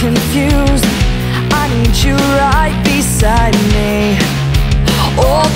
confused. I need you right beside me all